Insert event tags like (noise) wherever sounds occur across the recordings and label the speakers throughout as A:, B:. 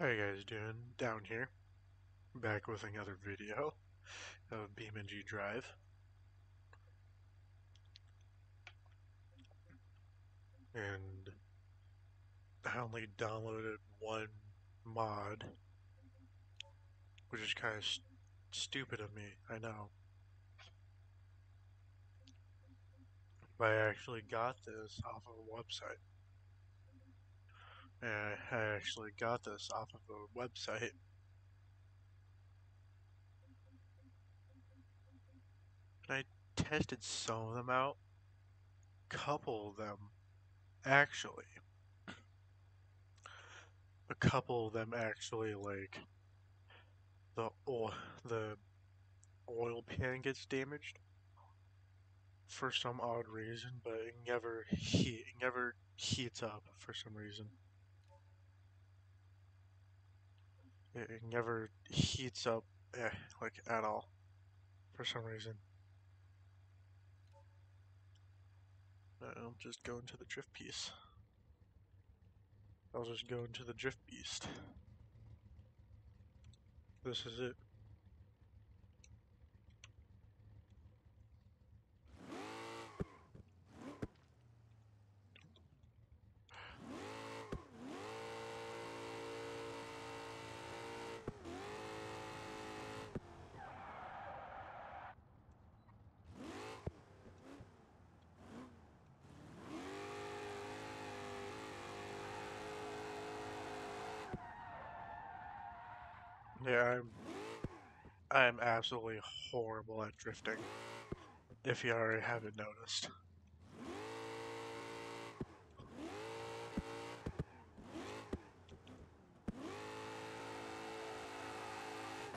A: How you guys doing down here? Back with another video of BeamNG Drive. And I only downloaded one mod, which is kind of st stupid of me, I know. But I actually got this off of a website. I actually got this off of a website. And I tested some of them out. Couple of them, actually. A couple of them actually, like, the oil, the oil pan gets damaged for some odd reason, but it never heat, it never heats up for some reason. It, never heats up, eh, like at all, for some reason. I'll just go into the drift piece. I'll just go into the drift beast. This is it. Yeah, I'm I'm absolutely horrible at drifting. If you already haven't noticed.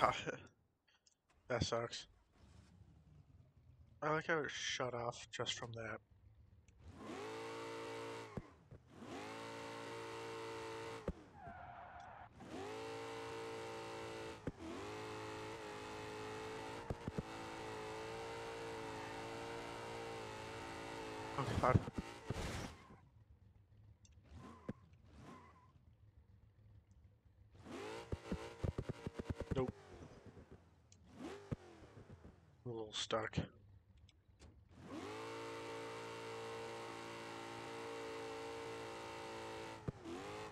A: God, (laughs) that sucks. I like how it shut off just from that. God. Nope. A little stuck.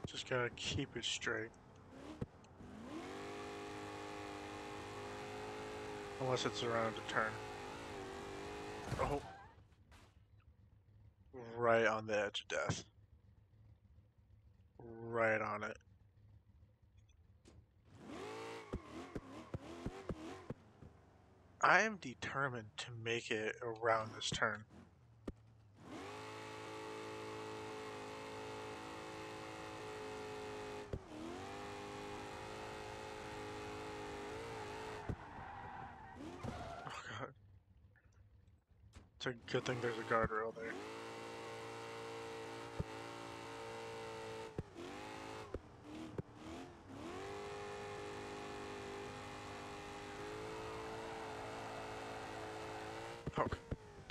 A: Just gotta keep it straight. Unless it's around a turn. Oh right on the edge of death. Right on it. I am determined to make it around this turn. Oh god. It's a good thing there's a guardrail there. Oh,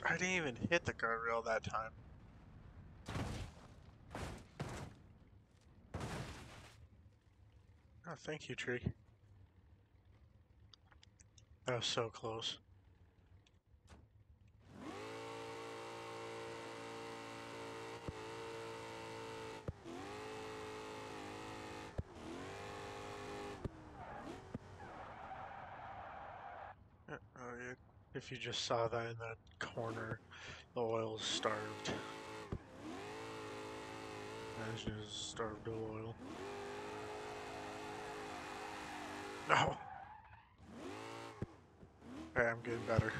A: I didn't even hit the guardrail that time. Oh, thank you, tree. That was so close. Uh, Oh, yeah. If you just saw that in that corner, the oil's starved. It's starved of oil. No! Okay, I'm getting better.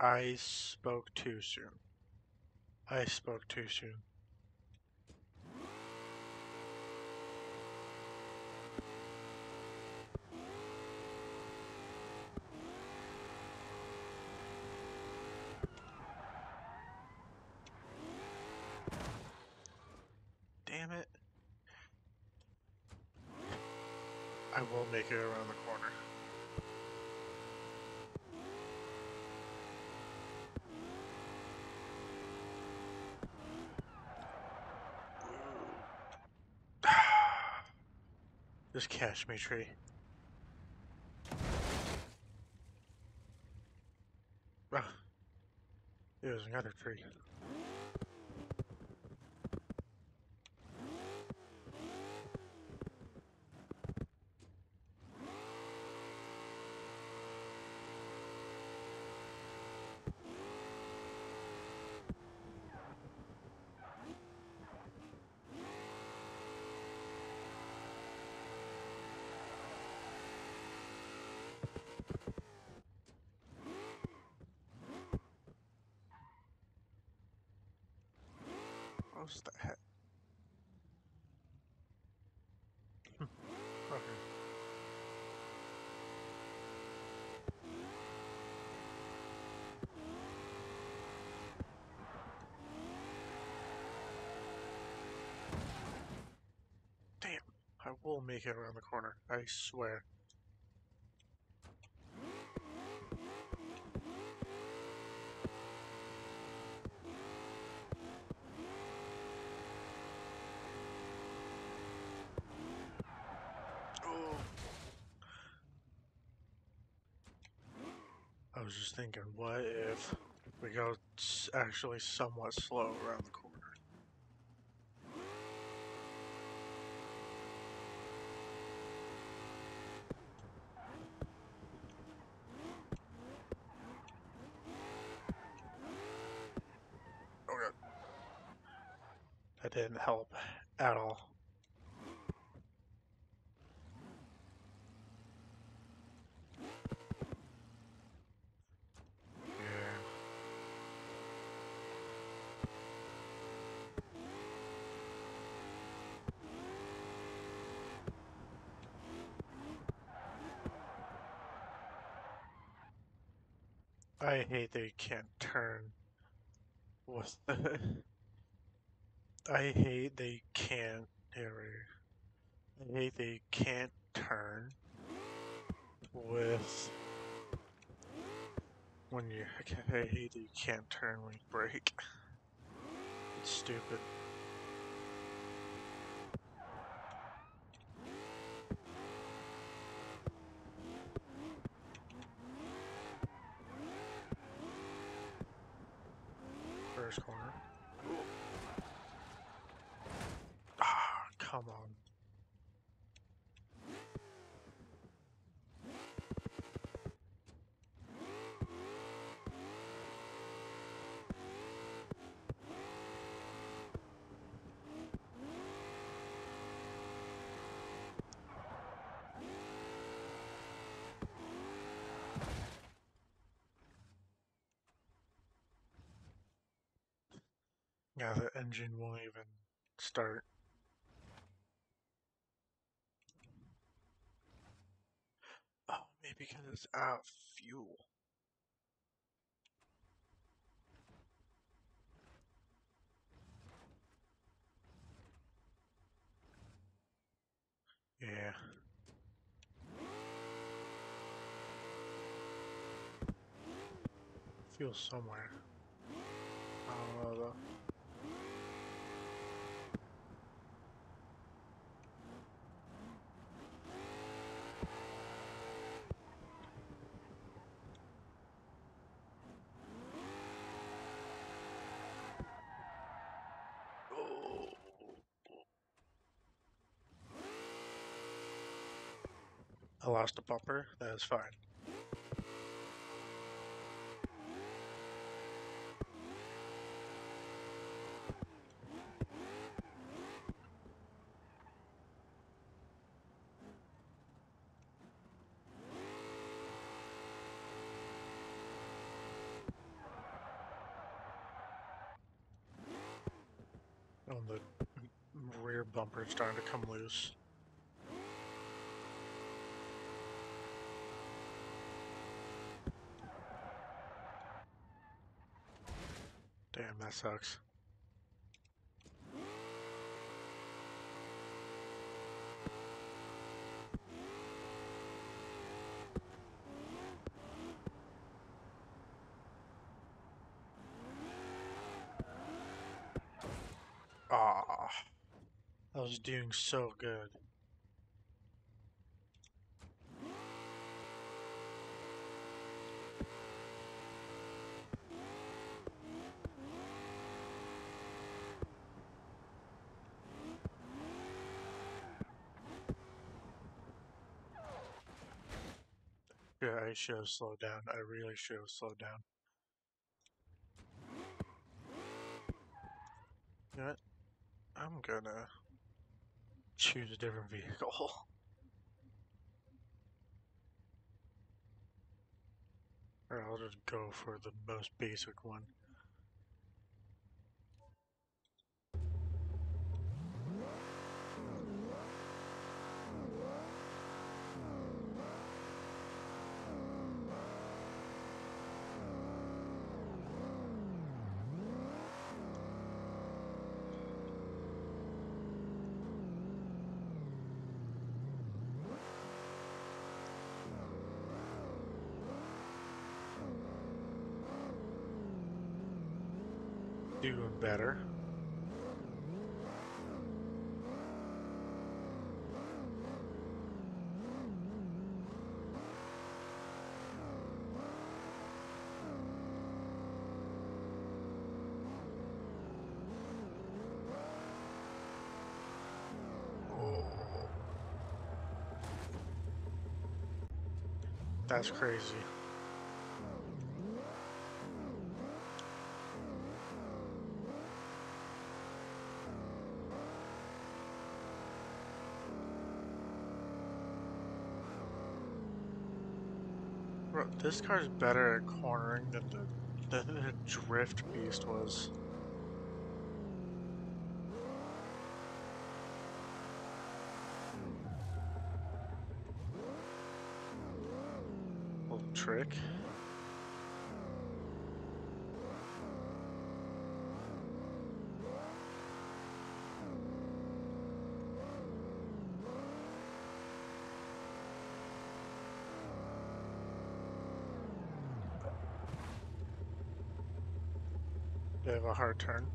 A: I spoke too soon. I spoke too soon. I will make it around the corner. (sighs) Just cash me, tree. Ah. There's another tree. The heck? Hmm. Damn, I will make it around the corner, I swear. Was just thinking, what if we go actually somewhat slow around the corner? God. That didn't help at all. Yeah. I hate they can't turn with the. I hate they can't. Right. I hate they can't turn with. When you. (laughs) I hate that you can't turn when you brake. It's stupid. First corner. Ah, come on. Yeah, the engine won't even start. Oh, maybe because it's out of fuel. Yeah. Fuel somewhere. I don't know though. I lost a bumper. That is fine. Oh, the rear bumper is starting to come loose. Damn, that sucks. Ah, I was doing so good. I should have slowed down. I really should have slowed down. You know? I'm gonna choose a different vehicle. (laughs) or I'll just go for the most basic one. Doing better. Oh. That's crazy. This car's better at cornering than the, the, the drift beast was. Little trick. Have a hard turn.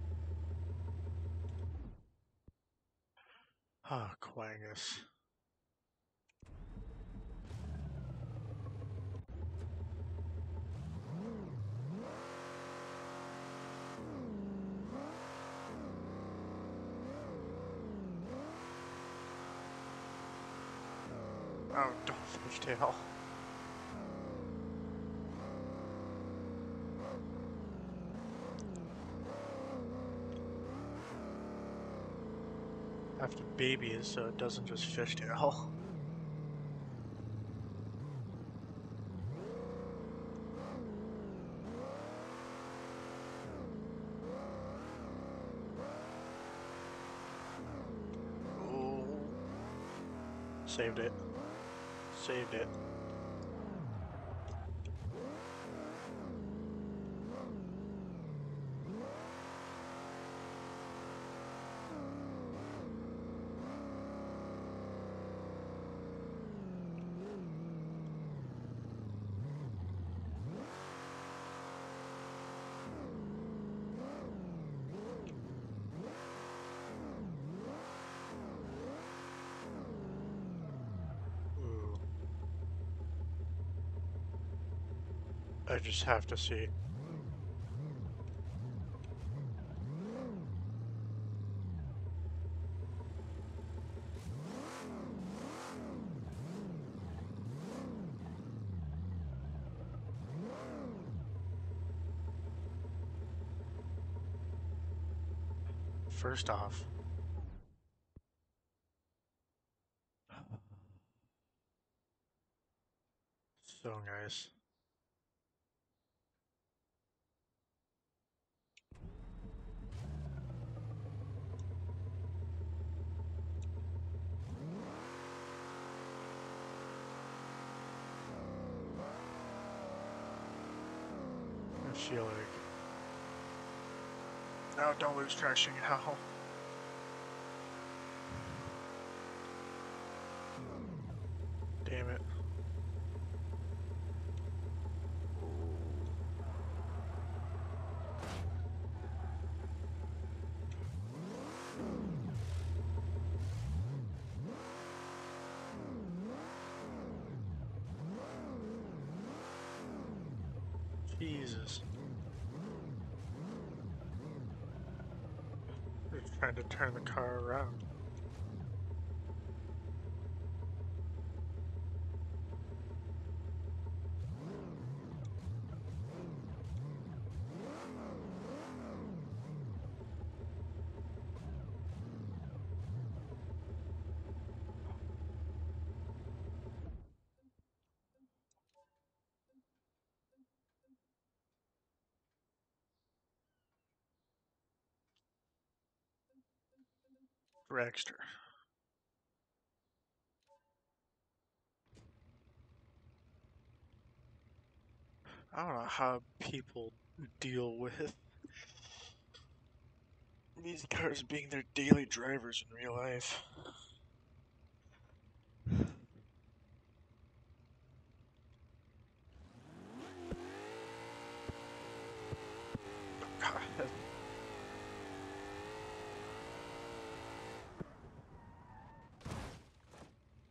A: Ah, Quangus. Oh, don't have baby it so it doesn't just fishtail. Ooh. Saved it. Saved it. I just have to see. First off, so nice. Like. No, don't lose traction now. Damn it. Jesus. Trying to turn the car around. I don't know how people deal with these cars being their daily drivers in real life. God.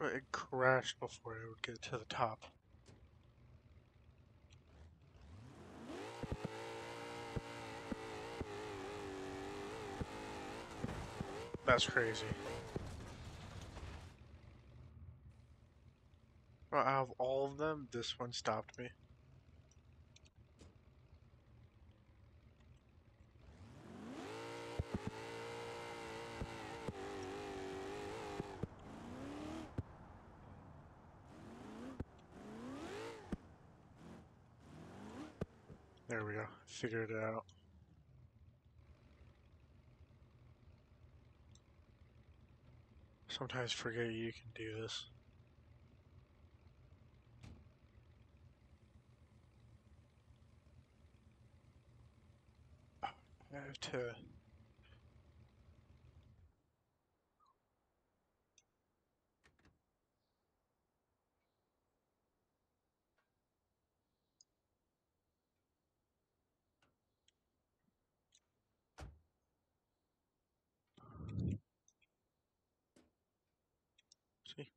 A: It crashed before I would get to the top. That's crazy. Well, out of all of them, this one stopped me. There we go. Figured it out. Sometimes forget you can do this. I have to see.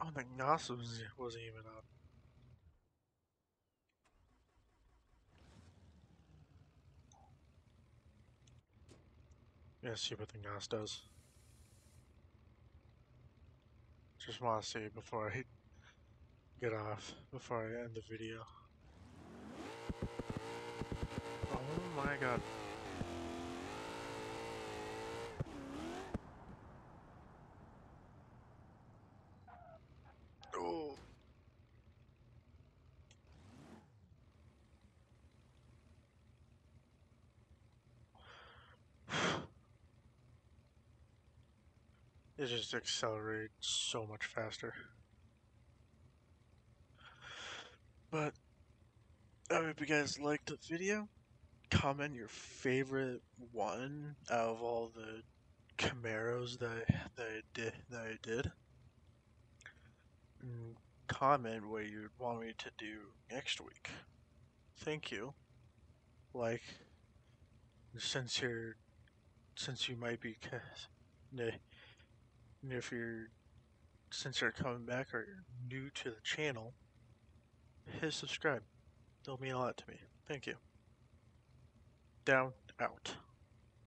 A: Oh, the NOS was, wasn't even up. Yeah, see what the NOS does. Just want to see before I get off, before I end the video. Oh my god. Oh. It just accelerates so much faster. But I hope you guys liked the video. Comment your favorite one out of all the Camaros that that I did that I did. And comment what you'd want me to do next week. Thank you. Like since you're since you might be if you're since you're coming back or you're new to the channel, hit subscribe. It'll mean a lot to me. Thank you. Down, out.